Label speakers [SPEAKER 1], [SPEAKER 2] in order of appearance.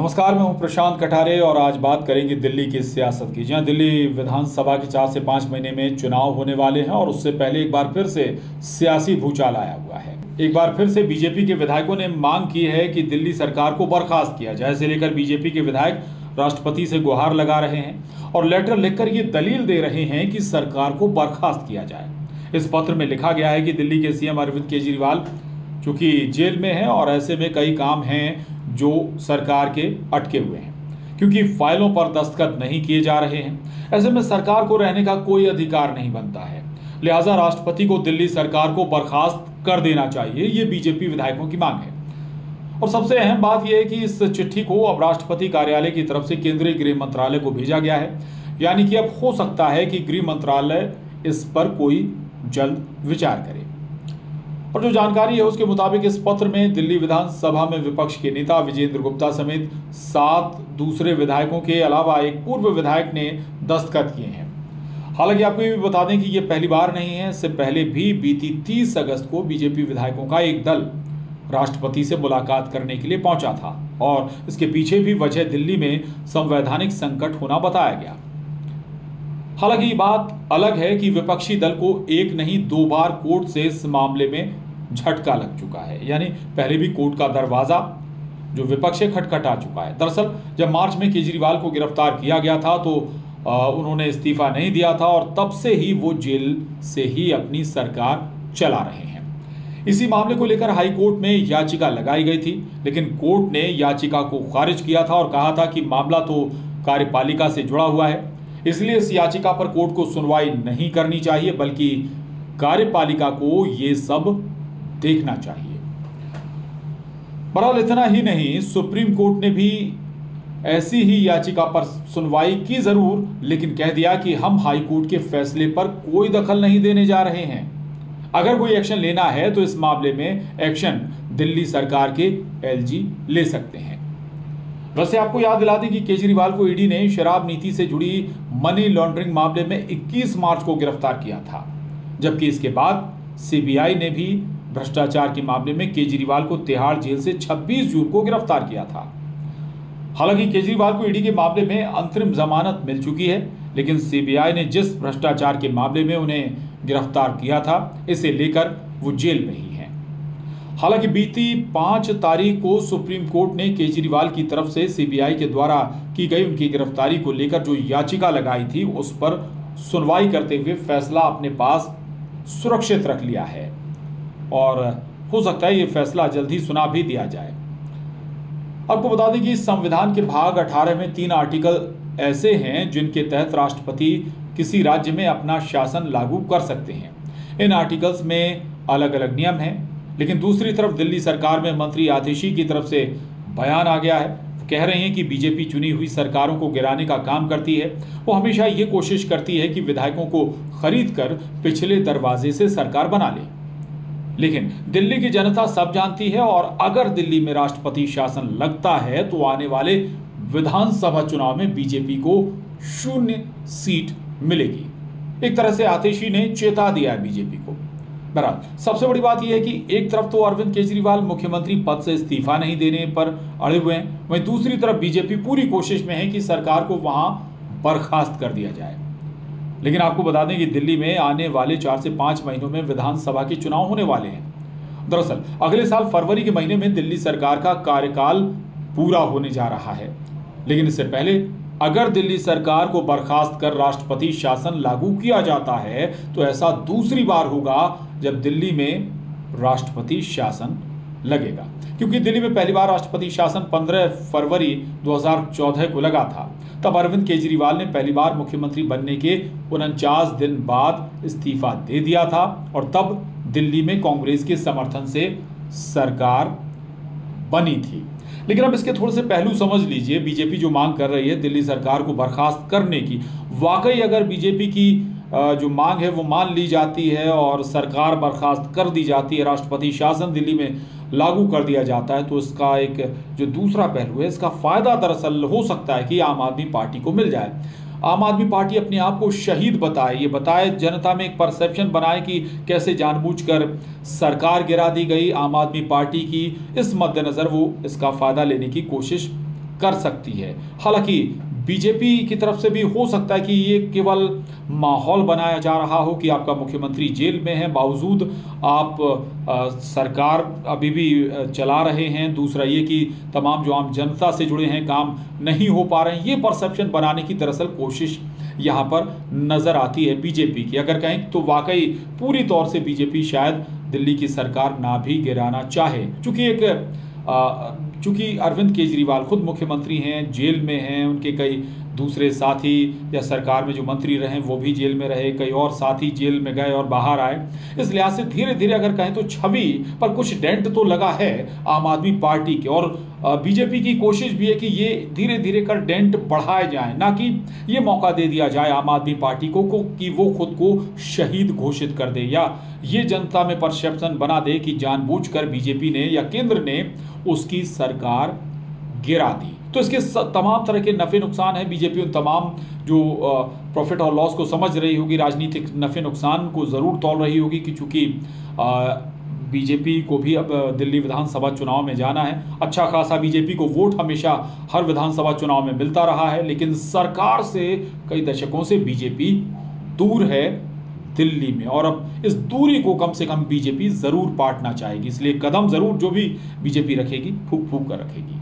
[SPEAKER 1] नमस्कार, मैं हूँ प्रशांत कटारे और आज बात करेंगे दिल्ली की सियासत की। जहाँ दिल्ली विधानसभा के चार से पाँच महीने में चुनाव होने वाले हैं और उससे पहले एक बार फिर से सियासी भूचाल आया हुआ है। एक बार फिर से बीजेपी के विधायकों ने मांग की है कि दिल्ली सरकार को बर्खास्त किया जाए। इसे लेकर बीजेपी के विधायक राष्ट्रपति से गुहार लगा रहे हैं और लेटर लिखकर ये दलील दे रहे हैं कि सरकार को बर्खास्त किया जाए। इस पत्र में लिखा गया है कि दिल्ली के सीएम अरविंद केजरीवाल चूँकि जेल में है और ऐसे में कई काम हैं जो सरकार के अटके हुए हैं, क्योंकि फाइलों पर दस्तखत नहीं किए जा रहे हैं। ऐसे में सरकार को रहने का कोई अधिकार नहीं बनता है। लिहाजा राष्ट्रपति को दिल्ली सरकार को बर्खास्त कर देना चाहिए, ये बीजेपी विधायकों की मांग है। और सबसे अहम बात यह है कि इस चिट्ठी को अब राष्ट्रपति कार्यालय की तरफ़ से केंद्रीय गृह मंत्रालय को भेजा गया है। यानी कि अब हो सकता है कि गृह मंत्रालय इस पर कोई जल्द विचार करे। और जो जानकारी है उसके मुताबिक इस पत्र में दिल्ली विधानसभा में विपक्ष के नेता विजेंद्र गुप्ता समेत सात दूसरे विधायकों के अलावा एक पूर्व विधायक ने दस्तखत किए हैं। हालाँकि आपको ये भी बता दें कि ये पहली बार नहीं है, इससे पहले भी बीती 30 अगस्त को बीजेपी विधायकों का एक दल राष्ट्रपति से मुलाकात करने के लिए पहुँचा था और इसके पीछे भी वजह दिल्ली में संवैधानिक संकट होना बताया गया। हालाँकि ये बात अलग है कि विपक्षी दल को एक नहीं, दो बार कोर्ट से इस मामले में झटका लग चुका है। यानी पहले भी कोर्ट का दरवाज़ा जो विपक्ष है खटखटा चुका है। दरअसल, जब मार्च में केजरीवाल को गिरफ़्तार किया गया था तो उन्होंने इस्तीफा नहीं दिया था और तब से ही वो जेल से ही अपनी सरकार चला रहे हैं। इसी मामले को लेकर हाई कोर्ट में याचिका लगाई गई थी, लेकिन कोर्ट ने याचिका को खारिज किया था और कहा था कि मामला तो कार्यपालिका से जुड़ा हुआ है। इसलिए इस याचिका पर कोर्ट को सुनवाई नहीं करनी चाहिए, बल्कि कार्यपालिका को ये सब देखना चाहिए। बहरहाल, इतना ही नहीं, सुप्रीम कोर्ट ने भी ऐसी ही याचिका पर सुनवाई की ज़रूर, लेकिन कह दिया कि हम हाई कोर्ट के फैसले पर कोई दखल नहीं देने जा रहे हैं। अगर कोई एक्शन लेना है तो इस मामले में एक्शन दिल्ली सरकार के एलजी ले सकते हैं। वैसे आपको याद दिला दें कि केजरीवाल को ईडी ने शराब नीति से जुड़ी मनी लॉन्ड्रिंग मामले में 21 मार्च को गिरफ़्तार किया था, जबकि इसके बाद सीबीआई ने भी भ्रष्टाचार के मामले में केजरीवाल को तिहाड़ जेल से 26 जून को गिरफ़्तार किया था। हालाँकि केजरीवाल को ईडी के मामले में अंतरिम जमानत मिल चुकी है, लेकिन सीबीआई ने जिस भ्रष्टाचार के मामले में उन्हें गिरफ़्तार किया था, इसे लेकर वो जेल में ही है। हालाँकि बीती पाँच तारीख को सुप्रीम कोर्ट ने केजरीवाल की तरफ़ से सीबीआई के द्वारा की गई उनकी गिरफ्तारी को लेकर जो याचिका लगाई थी, उस पर सुनवाई करते हुए फैसला अपने पास सुरक्षित रख लिया है। और हो सकता है ये फैसला जल्द ही सुना भी दिया जाए। आपको बता दें कि संविधान के भाग 18 में तीन आर्टिकल ऐसे हैं जिनके तहत राष्ट्रपति किसी राज्य में अपना शासन लागू कर सकते हैं। इन आर्टिकल्स में अलग अलग नियम हैं। लेकिन दूसरी तरफ़ दिल्ली सरकार में मंत्री आतिशी की तरफ़ से बयान आ गया है। कह रहे हैं कि बीजेपी चुनी हुई सरकारों को गिराने का काम करती है। वो हमेशा ये कोशिश करती है कि विधायकों को खरीद कर पिछले दरवाजे से सरकार बना ले। लेकिन दिल्ली की जनता सब जानती है और अगर दिल्ली में राष्ट्रपति शासन लगता है तो आने वाले विधानसभा चुनाव में बीजेपी को शून्य सीट मिलेगी। एक तरह से आतिशी ने चेता दिया है बीजेपी को। बहरहाल सबसे बड़ी बात यह है कि एक तरफ़ तो अरविंद केजरीवाल मुख्यमंत्री पद से इस्तीफा नहीं देने पर अड़े हुए हैं, वहीं दूसरी तरफ़ बीजेपी पूरी कोशिश में है कि सरकार को वहाँ बर्खास्त कर दिया जाए। लेकिन आपको बता दें कि दिल्ली में आने वाले चार से पाँच महीनों में विधानसभा के चुनाव होने वाले हैं। दरअसल, अगले साल फरवरी के महीने में दिल्ली सरकार का कार्यकाल पूरा होने जा रहा है। लेकिन इससे पहले अगर दिल्ली सरकार को बर्खास्त कर राष्ट्रपति शासन लागू किया जाता है तो ऐसा दूसरी बार होगा जब दिल्ली में राष्ट्रपति शासन लगेगा। क्योंकि दिल्ली में पहली बार राष्ट्रपति शासन 15 फरवरी 2014 को लगा था। तब अरविंद केजरीवाल ने पहली बार मुख्यमंत्री बनने के उनचास दिन बाद इस्तीफा दे दिया था और तब दिल्ली में कांग्रेस के समर्थन से सरकार बनी थी। लेकिन अब इसके थोड़े से पहलू समझ लीजिए, बीजेपी जो मांग कर रही है दिल्ली सरकार को बर्खास्त करने की, वाकई अगर बीजेपी की जो मांग है वो मान ली जाती है और सरकार बर्खास्त कर दी जाती है, राष्ट्रपति शासन दिल्ली में लागू कर दिया जाता है तो इसका एक जो दूसरा पहलू है, इसका फ़ायदा दरअसल हो सकता है कि आम आदमी पार्टी को मिल जाए। आम आदमी पार्टी अपने आप को शहीद बताए। ये बताए, जनता में एक परसेप्शन बनाए कि कैसे जानबूझकर सरकार गिरा दी गई आम आदमी पार्टी की। इस मद्देनज़र वो इसका फ़ायदा लेने की कोशिश कर सकती है। हालाँकि बीजेपी की तरफ़ से भी हो सकता है कि ये केवल माहौल बनाया जा रहा हो कि आपका मुख्यमंत्री जेल में है बावजूद आप आ, सरकार अभी भी चला रहे हैं। दूसरा ये कि तमाम जो आम जनता से जुड़े हैं काम नहीं हो पा रहे हैं। ये परसेप्शन बनाने की दरअसल कोशिश यहाँ पर नज़र आती है बीजेपी की। अगर कहें तो वाकई पूरी तौर से बीजेपी शायद दिल्ली की सरकार ना भी गिराना चाहे। चूँकि एक चूँकि अरविंद केजरीवाल खुद मुख्यमंत्री हैं जेल में हैं उनके कई दूसरे साथी या सरकार में जो मंत्री रहे वो भी जेल में रहे कई और साथी जेल में गए और बाहर आए। इस लिहाज से धीरे धीरे अगर कहें तो छवि पर कुछ डेंट तो लगा है आम आदमी पार्टी के। और बीजेपी की कोशिश भी है कि ये धीरे धीरे कर डेंट बढ़ाए जाए ना कि ये मौका दे दिया जाए आम आदमी पार्टी को, को वो खुद को शहीद घोषित कर दे या ये जनता में परसेप्शन बना दे कि जानबूझकर बीजेपी ने या केंद्र ने उसकी सरकार गिरा दी। तो इसके तमाम तरह के नफ़े नुकसान हैं। बीजेपी उन तमाम जो प्रॉफिट और लॉस को समझ रही होगी, राजनीतिक नफ़े नुकसान को ज़रूर तोल रही होगी कि चूँकि बीजेपी को भी अब दिल्ली विधानसभा चुनाव में जाना है। अच्छा खासा बीजेपी को वोट हमेशा हर विधानसभा चुनाव में मिलता रहा है, लेकिन सरकार से, कई दशकों से बीजेपी दूर है दिल्ली में। और अब इस दूरी को कम से कम बीजेपी ज़रूर पाटना चाहेगी। इसलिए कदम ज़रूर जो भी बीजेपी रखेगी फूक फूक कर रखेगी।